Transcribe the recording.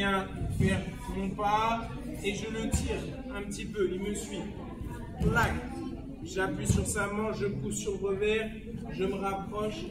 viens faire mon pas et je le tire un petit peu. Il me suit. Plaque. J'appuie sur sa manche, je pousse sur le revers, je me rapproche,